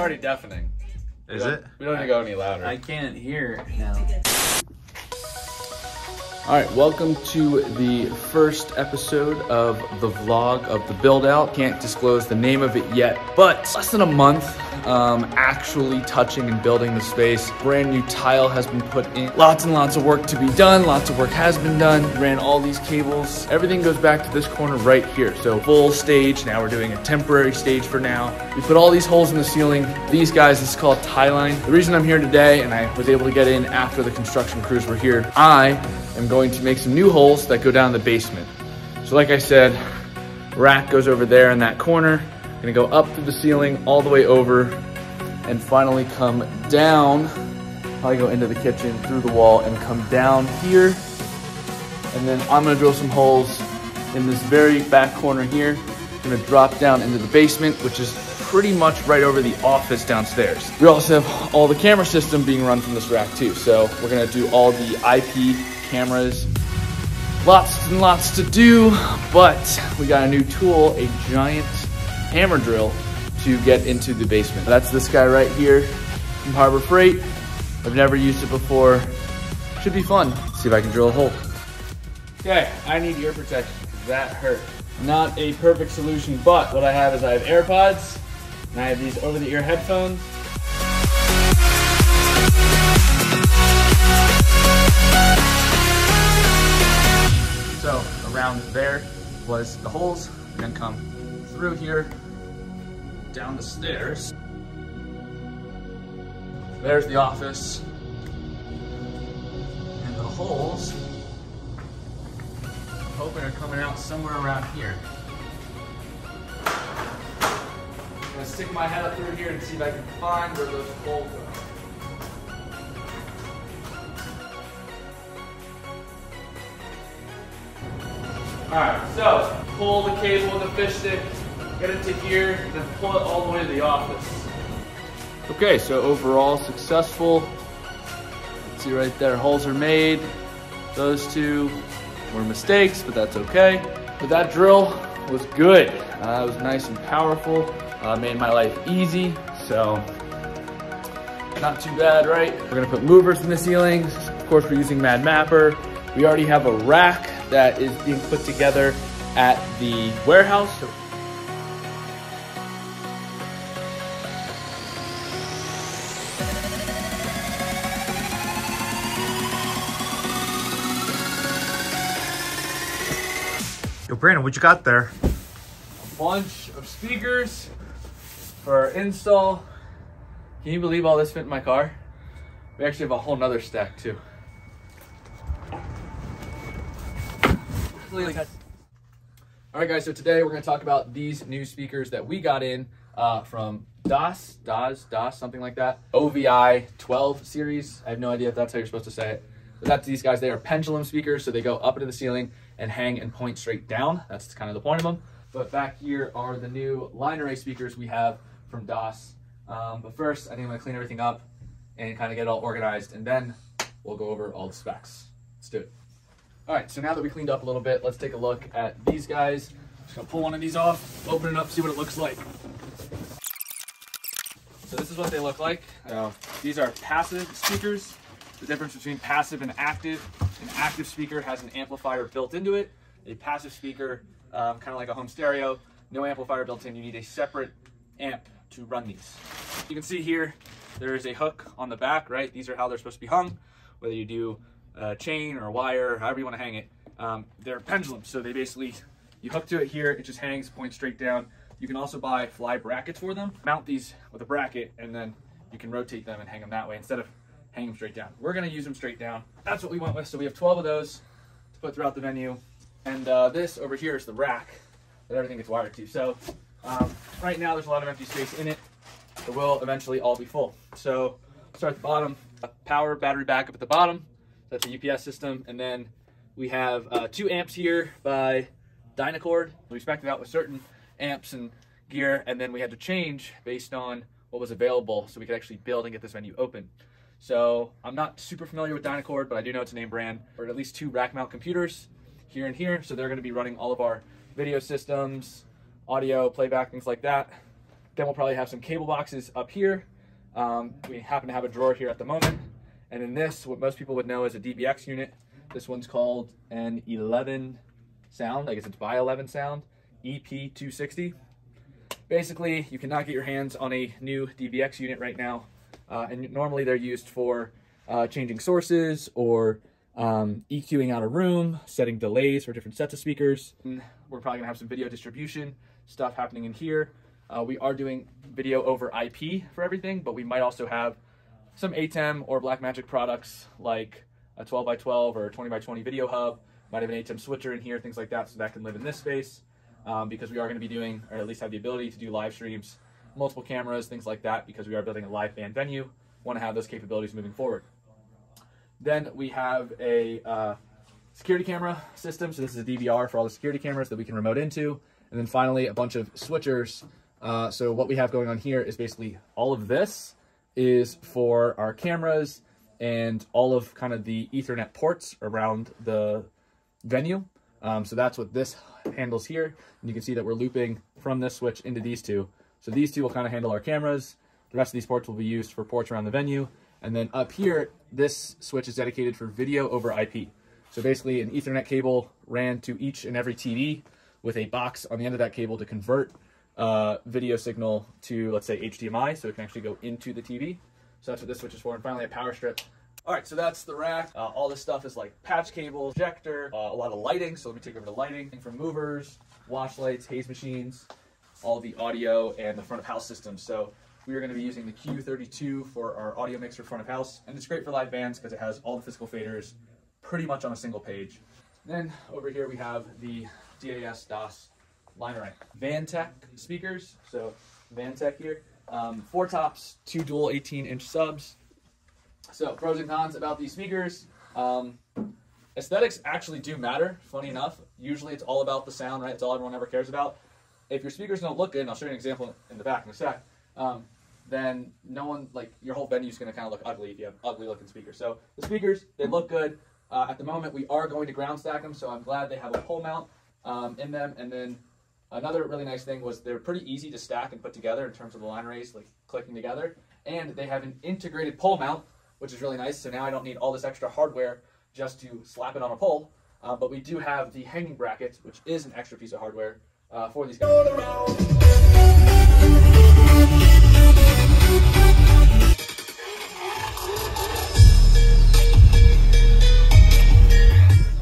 already deafening. Is We it? We don't need to go any louder. I can't hear now. All right, welcome to the first episode of the vlog of the build out. Can't disclose the name of it yet, but less than a month um, actually touching and building the space. Brand new tile has been put in. Lots and lots of work to be done. Lots of work has been done. Ran all these cables. Everything goes back to this corner right here. So full stage. Now we're doing a temporary stage for now. We put all these holes in the ceiling. These guys, this is called tie line. The reason I'm here today, and I was able to get in after the construction crews were here, I am going to make some new holes that go down the basement. So like I said, rack goes over there in that corner. Gonna go up through the ceiling, all the way over, and finally come down. Probably go into the kitchen, through the wall, and come down here. And then I'm gonna drill some holes in this very back corner here. Gonna drop down into the basement, which is pretty much right over the office downstairs. We also have all the camera system being run from this rack too. So we're gonna do all the IP cameras. Lots and lots to do, but we got a new tool, a giant hammer drill to get into the basement. That's this guy right here from Harbor Freight. I've never used it before. Should be fun. see if I can drill a hole. Okay, I need ear protection because that hurt. Not a perfect solution, but what I have is I have AirPods and I have these over-the-ear headphones. So around there was the holes, and then come through here, down the stairs. There's the office. And the holes, I'm hoping are coming out somewhere around here. I'm gonna stick my head up through here and see if I can find where those holes are. Alright, so pull the cable with the fish stick, get it to here, and then pull it all the way to the office. Okay, so overall successful. Let's see right there, holes are made. Those two were mistakes, but that's okay. But that drill was good. Uh, it was nice and powerful. Uh, made my life easy, so not too bad, right? We're gonna put movers in the ceilings. Of course, we're using Mad Mapper. We already have a rack that is being put together at the warehouse. Yo, Brandon, what you got there? a bunch of speakers for install. Can you believe all this fit in my car? We actually have a whole nother stack too. All right, guys. So today we're going to talk about these new speakers that we got in uh, from DAS, DAS, DAS, something like that. OVI 12 series. I have no idea if that's how you're supposed to say it. But that's these guys. They are pendulum speakers, so they go up into the ceiling and hang and point straight down. That's kind of the point of them. But back here are the new line array speakers we have from DAS. Um, but first, I think I'm to clean everything up and kind of get it all organized, and then we'll go over all the specs. Let's do it. All right, so now that we cleaned up a little bit, let's take a look at these guys. Just gonna pull one of these off, open it up, see what it looks like. So this is what they look like. Uh, these are passive speakers. The difference between passive and active, an active speaker has an amplifier built into it. A passive speaker, um, kind of like a home stereo, no amplifier built in. You need a separate amp to run these. You can see here, there is a hook on the back, right? These are how they're supposed to be hung, whether you do a chain or a wire, however you want to hang it. Um, they're pendulums, so they basically, you hook to it here, it just hangs, points straight down. You can also buy fly brackets for them. Mount these with a bracket, and then you can rotate them and hang them that way instead of hang them straight down. We're gonna use them straight down. That's what we went with. So we have 12 of those to put throughout the venue. And uh, this over here is the rack that everything gets wired to. So um, right now there's a lot of empty space in it. It will eventually all be full. So start at the bottom, power battery backup at the bottom. That's a UPS system. And then we have uh, two amps here by Dynacord. We spec'd it out with certain amps and gear, and then we had to change based on what was available so we could actually build and get this venue open. So I'm not super familiar with Dynacord, but I do know it's a name brand for at least two rack mount computers here and here. So they're going to be running all of our video systems, audio, playback, things like that. Then we'll probably have some cable boxes up here. Um, we happen to have a drawer here at the moment. And in this, what most people would know as a DBX unit, this one's called an 11 sound. I guess it's by 11 sound, EP260. Basically, you cannot get your hands on a new DBX unit right now. Uh, and normally they're used for uh, changing sources or um, EQing out a room, setting delays for different sets of speakers. We're probably gonna have some video distribution stuff happening in here. Uh, we are doing video over IP for everything, but we might also have some ATEM or Blackmagic products like a 12 by 12 or 20 by 20 video hub. Might have an ATEM switcher in here, things like that, so that can live in this space. Um, because we are to be doing, or at least have the ability to do live streams, multiple cameras, things like that, because we are building a live band venue. Want to have those capabilities moving forward. Then we have a uh, security camera system. So this is a DVR for all the security cameras that we can remote into. And then finally, a bunch of switchers. Uh, so what we have going on here is basically all of this is for our cameras and all of kind of the ethernet ports around the venue. Um, so that's what this handles here. And you can see that we're looping from this switch into these two. So these two will kind of handle our cameras. The rest of these ports will be used for ports around the venue. And then up here, this switch is dedicated for video over IP. So basically an ethernet cable ran to each and every TV with a box on the end of that cable to convert uh, video signal to, let's say, HDMI, so it can actually go into the TV. So that's what this switch is for. And finally, a power strip. All right, so that's the rack. Uh, all this stuff is like patch cables, projector, uh, a lot of lighting. So let me take over to lighting from movers, wash lights, haze machines, all the audio, and the front of house systems. So we are going to be using the Q32 for our audio mixer front of house. And it's great for live bands because it has all the physical faders pretty much on a single page. Then over here we have the DAS DAS line array. Vantec speakers, so Vantec here. Um, four tops, two dual 18 inch subs. So pros and cons about these speakers. Um, aesthetics actually do matter, funny enough. Usually it's all about the sound, right? It's all everyone ever cares about. If your speakers don't look good, and I'll show you an example in the back in a sec, um, then no one, like your whole venue is going to kind of look ugly if you have ugly looking speakers. So the speakers, they look good. Uh, at the moment, we are going to ground stack them, so I'm glad they have a pole mount um, in them. And then another really nice thing was they're pretty easy to stack and put together in terms of the line arrays, like clicking together. And they have an integrated pole mount, which is really nice. So now I don't need all this extra hardware just to slap it on a pole. Uh, but we do have the hanging brackets, which is an extra piece of hardware uh, for these guys.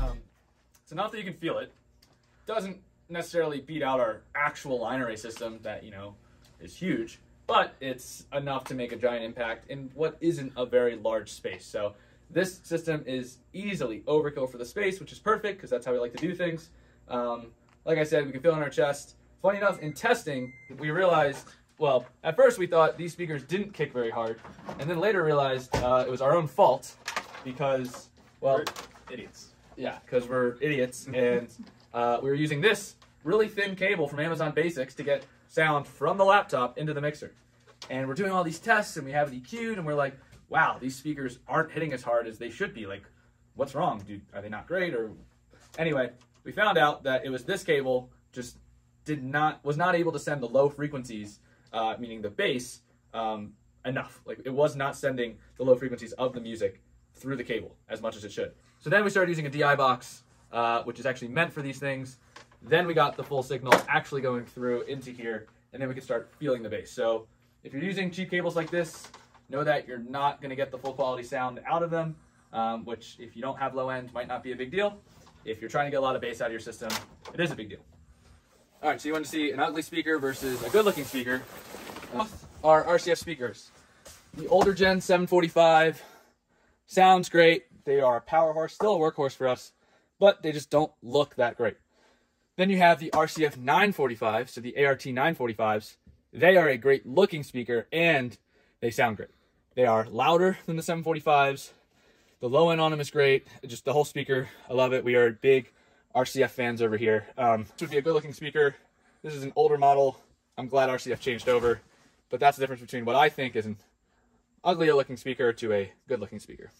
Um, it's enough that you can feel it. Doesn't necessarily beat out our actual line array system that, you know, is huge, but it's enough to make a giant impact in what isn't a very large space. So this system is easily overkill for the space, which is perfect because that's how we like to do things. Um, like I said, we can feel in our chest. Funny enough, in testing, we realized, well, at first we thought these speakers didn't kick very hard, and then later realized uh, it was our own fault because, well, Idiots. yeah, because we're idiots, and uh, we were using this really thin cable from Amazon Basics to get sound from the laptop into the mixer. And we're doing all these tests, and we have it EQ'd, and we're like, wow, these speakers aren't hitting as hard as they should be. Like, what's wrong? Dude, are they not great? Or anyway, we found out that it was this cable just did not was not able to send the low frequencies, uh, meaning the bass, um, enough. Like it was not sending the low frequencies of the music through the cable as much as it should. So then we started using a DI box, uh, which is actually meant for these things. Then we got the full signal actually going through into here, and then we could start feeling the bass. So if you're using cheap cables like this, know that you're not going to get the full quality sound out of them, um, which if you don't have low end might not be a big deal. If you're trying to get a lot of bass out of your system, it is a big deal. All right, so you want to see an ugly speaker versus a good looking speaker. Our RCF speakers. The older gen 745 sounds great. They are a power horse, still a workhorse for us, but they just don't look that great. Then you have the RCF 945, so the ART 945s. They are a great looking speaker and they sound great. They are louder than the 745s. The low end on them is great. Just the whole speaker, I love it. We are big RCF fans over here. Um, this would be a good looking speaker. This is an older model. I'm glad RCF changed over, but that's the difference between what I think is an uglier looking speaker to a good looking speaker.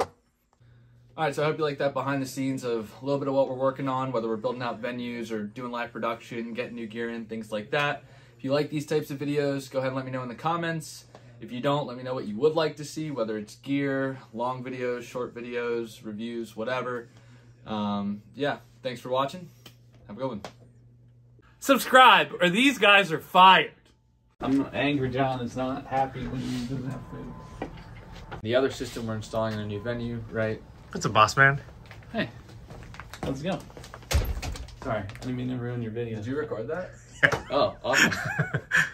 All right, so I hope you like that behind the scenes of a little bit of what we're working on, whether we're building out venues or doing live production, getting new gear in, things like that. If you like these types of videos, go ahead and let me know in the comments. If you don't, let me know what you would like to see, whether it's gear, long videos, short videos, reviews, whatever. Um, yeah, thanks for watching. Have a good one. Subscribe, or these guys are fired. I'm angry. John is not happy when he doesn't have food. The other system we're installing in a new venue, right? That's a boss man? Hey, let's go. Sorry, I didn't mean to ruin your video. Did you record that? oh, awesome.